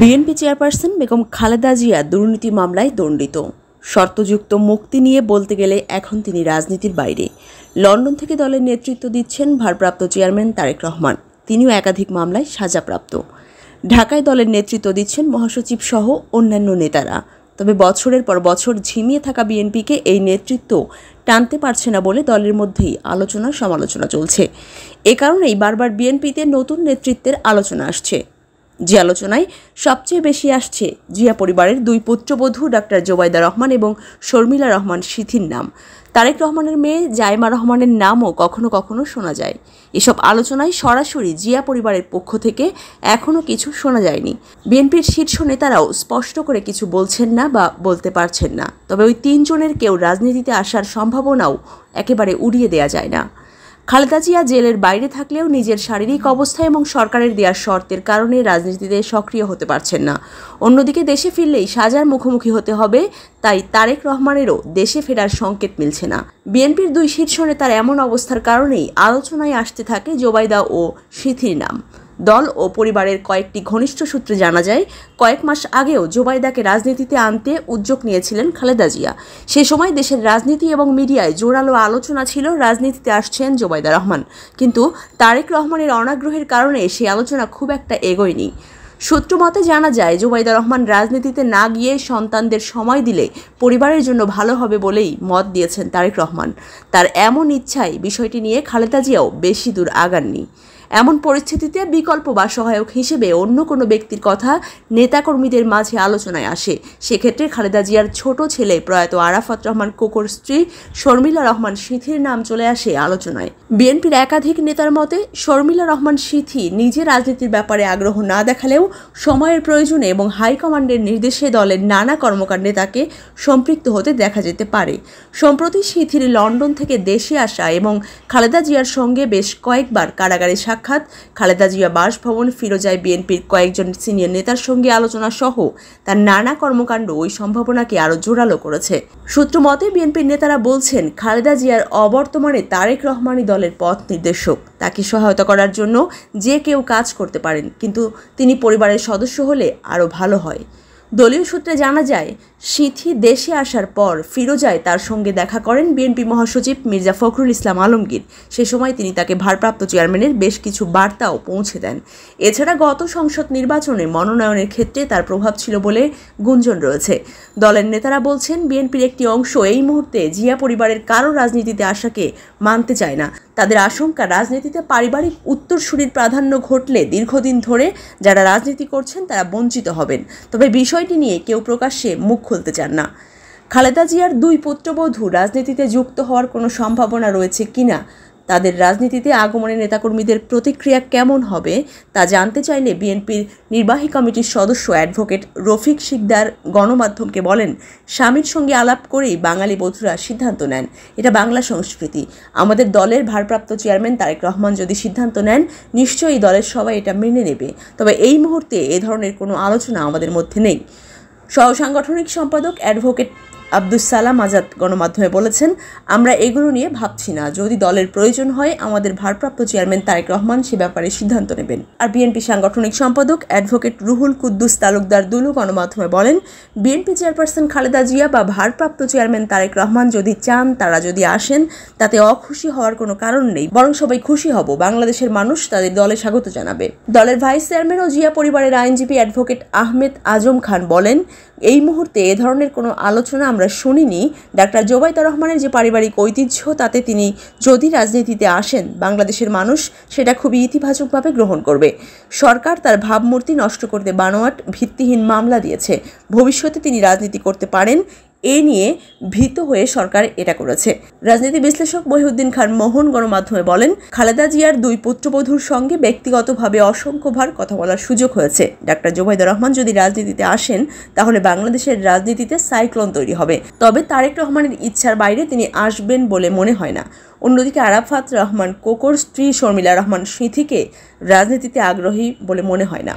BNP chairperson Begum Khaleda Zia দুর্নীতি মামলায় দণ্ডিত। শর্তযুক্ত মুক্তি নিয়ে বলতে গেলে এখন তিনি রাজনীতির বাইরে। লন্ডন থেকে দলের নেতৃত্ব দিচ্ছেন ভারপ্রাপ্ত চেয়ারম্যান তারেক রহমান। তিনিও একাধিক মামলায় সাজাপ্রাপ্ত। ঢাকায় দলের নেতৃত্ব দিচ্ছেন মহাসচিব সহ অন্যান্য নেতারা। তবে বছরের পর বছর ঝিমিয়ে থাকা বিএনপিকে এই নেতৃত্ব টানতে পারছে না বলে দলের মধ্যেই আলোচনা সমালোচনা চলছে। এ কারণেই বারবার বিএনপিতে নতুন নেতৃত্বের আলোচনা আসছে। যে আলোচনায় সবচেয়ে বেশি আসছে জিয়া পরিবারের দুই পুত্রবধূ ডাক্তার জোবাইদা রহমান এবং শর্মিলা রহমান সিথির নাম। তারেক রহমানের মেয়ে জাইমা রহমানের নামও কখনো কখনো শোনা যায়। এসব আলোচনায় সরাসরি জিয়া পরিবারের পক্ষ থেকে এখনও কিছু শোনা যায়নি। বিএনপির শীর্ষ নেতারাও স্পষ্ট করে কিছু বলছেন না বা বলতে পারছেন না। তবে ওই তিনজনের কেউ রাজনীতিতে আসার সম্ভাবনাও একেবারে উড়িয়ে দেয়া যায় না। খালেদা জিয়া জেলের বাইরে থাকলেও নিজের শারীরিক অবস্থা এবং সরকারের দেওয়া শর্তের কারণে রাজনীতিতে সক্রিয় হতে পারছেন না। অন্যদিকে দেশে ফিরলেই সাজার মুখোমুখি হতে হবে, তাই তারেক রহমানেরও দেশে ফেরার সংকেত মিলছে না। বিএনপির দুই শীর্ষ নেতার এমন অবস্থার কারণেই আলোচনায় আসতে থাকে জোবাইদা ও সিথির নাম। দল ও পরিবারের কয়েকটি ঘনিষ্ঠ সূত্রে জানা যায়, কয়েক মাস আগেও জোবাইদাকে রাজনীতিতে আনতে উদ্যোগ নিয়েছিলেন খালেদা জিয়া। সে সময় দেশের রাজনীতি এবং মিডিয়ায় জোরালো আলোচনা ছিল, রাজনীতিতে আসছেন জোবাইদা রহমান। কিন্তু তারেক রহমানের অনাগ্রহের কারণে সেই আলোচনা খুব একটা এগোয়নি। সূত্র মতে জানা যায়, জুবাইদা রহমান রাজনীতিতে না গিয়ে সন্তানদের সময় দিলে পরিবারের জন্য ভালো হবে বলেই মত দিয়েছেন তারেক রহমান। তার এমন ইচ্ছায় বিষয়টি নিয়ে খালেদা জিয়াও বেশি দূর আগাননি। এমন পরিস্থিতিতে বিকল্প বা সহায়ক হিসেবে অন্য কোনো ব্যক্তির কথা নেতাকর্মীদের মাঝে আলোচনায় আসে। সেক্ষেত্রে খালেদা জিয়ার ছোট ছেলে প্রয়াত আরাফাত রহমান কোকর স্ত্রী শর্মিলা রহমান সিথির নাম চলে আসে আলোচনায়। বিএনপির একাধিক নেতার মতে, শর্মিলা রহমান সিথি নিজে রাজনীতির ব্যাপারে আগ্রহ না দেখালেও সময়ের প্রয়োজনে এবং হাইকমান্ডের নির্দেশে দলের নানা কর্মকাণ্ডে তাকে সম্পৃক্ত হতে দেখা যেতে পারে। সম্প্রতি সিথির লন্ডন থেকে দেশে আসা এবং খালেদা জিয়ার সঙ্গে বেশ কয়েকবার কারাগারে সাক্ষাৎ খালেদা জিয়া বাসভবন ফিরোজায় বিএনপির কয়েকজন সিনিয়র নেতার সঙ্গে আলোচনা সহ তার নানা কর্মকাণ্ড ওই সম্ভাবনাকে আরও জোরালো করেছে। সূত্র মতে, বিএনপির নেতারা বলছেন, খালেদা জিয়ার অবর্তমানে তারেক রহমানি দলের পথ নির্দেশক। তাকে সহায়তা করার জন্য যে কেউ কাজ করতে পারেন, কিন্তু তিনি পরিবারের সদস্য হলে আরও ভালো হয়। দলীয় সূত্রে জানা যায়, সিথি দেশে আসার পর ফিরোজায় তার সঙ্গে দেখা করেন বিএনপি মহাসচিব মির্জা ফখরুল ইসলাম আলমগীর। সে সময় তিনি তাকে ভারপ্রাপ্ত চেয়ারম্যানের বেশ কিছু বার্তাও পৌঁছে দেন। এছাড়া গত সংসদ নির্বাচনে মনোনয়নের ক্ষেত্রে তার প্রভাব ছিল বলে গুঞ্জন রয়েছে। দলের নেতারা বলছেন, বিএনপির একটি অংশ এই মুহূর্তে জিয়া পরিবারের কারও রাজনীতিতে আসাকে মানতে চায় না। তাদের আশঙ্কা, রাজনীতিতে পারিবারিক উত্তরসূরির প্রাধান্য ঘটলে দীর্ঘদিন ধরে যারা রাজনীতি করছেন তারা বঞ্চিত হবেন। তবে বিষয়টি নিয়ে কেউ প্রকাশ্যে মুখ খুলতে চান না। খালেদা জিয়ার দুই পুত্রবধূ রাজনীতিতে যুক্ত হওয়ার কোনো সম্ভাবনা রয়েছে কিনা? তাদের রাজনীতিতে আগমনের নেতাকর্মীদের প্রতিক্রিয়া কেমন হবে তা জানতে চাইলে বিএনপির নির্বাহী কমিটির সদস্য অ্যাডভোকেট রফিক শিকদার গণমাধ্যমকে বলেন, স্বামীর সঙ্গে আলাপ করেই বাঙালি বধুরা সিদ্ধান্ত নেন। এটা বাংলা সংস্কৃতি। আমাদের দলের ভারপ্রাপ্ত চেয়ারম্যান তারেক রহমান যদি সিদ্ধান্ত নেন, নিশ্চয়ই দলের সবাই এটা মেনে নেবে। তবে এই মুহূর্তে এ ধরনের কোনো আলোচনা আমাদের মধ্যে নেই। সহ সাংগঠনিক সম্পাদক অ্যাডভোকেট আব্দুস সালাম আজাদ গণমাধ্যমে বলেছেন, আমরা এগুলো নিয়ে ভাবছি না। যদি দলের প্রয়োজন হয়, আমাদের ভারপ্রাপ্ত চেয়ারম্যান তারেক রহমান সে ব্যাপারে সিদ্ধান্ত নেবেন। আর বিএনপি সাংগঠনিক সম্পাদক অ্যাডভোকেট রুহুল কুদ্দুস তালুকদার দুলু গণমাধ্যমে বলেন, বিএনপি চেয়ারপারসন খালেদা জিয়া বা ভারপ্রাপ্ত চেয়ারম্যান তারেক রহমান যদি চান, তারা যদি আসেন, তাতে অখুশি হওয়ার কোনো কারণ নেই। বরং সবাই খুশি হব। বাংলাদেশের মানুষ তাদের দলে স্বাগত জানাবে। দলের ভাইস চেয়ারম্যান ও জিয়া পরিবারের আইনজীবী অ্যাডভোকেট আহমেদ আজম খান বলেন, এই মুহূর্তে এ ধরনের কোনো আলোচনা আমরা শুনিনি। ডাক্তার জোবাইদা রহমানের যে পারিবারিক ঐতিহ্য, তাতে তিনি যদি রাজনীতিতে আসেন, বাংলাদেশের মানুষ সেটা খুবই ইতিবাচকভাবে গ্রহণ করবে। সরকার তার ভাবমূর্তি নষ্ট করতে বানোয়াট ভিত্তিহীন মামলা দিয়েছে। ভবিষ্যতে তিনি রাজনীতি করতে পারেন এ নিয়ে ভীত হয়ে সরকার এটা করেছে। রাজনীতি বিশ্লেষক মহিউদ্দিন খান মোহন গণমাধ্যমে বলেন, খালেদা জিয়ার দুই পুত্রবধূর সঙ্গে ব্যক্তিগতভাবে অসংখ্যবার কথা বলার সুযোগ হয়েছে। ডাক্তার জোবাইদুর রহমান যদি রাজনীতিতে আসেন, তাহলে বাংলাদেশের রাজনীতিতে সাইক্লোন তৈরি হবে। তবে তারেক রহমানের ইচ্ছার বাইরে তিনি আসবেন বলে মনে হয় না। অন্যদিকে আরাফাত রহমান কোকর স্ত্রী শর্মিলা রহমান সিথিকে রাজনীতিতে আগ্রহী বলে মনে হয় না।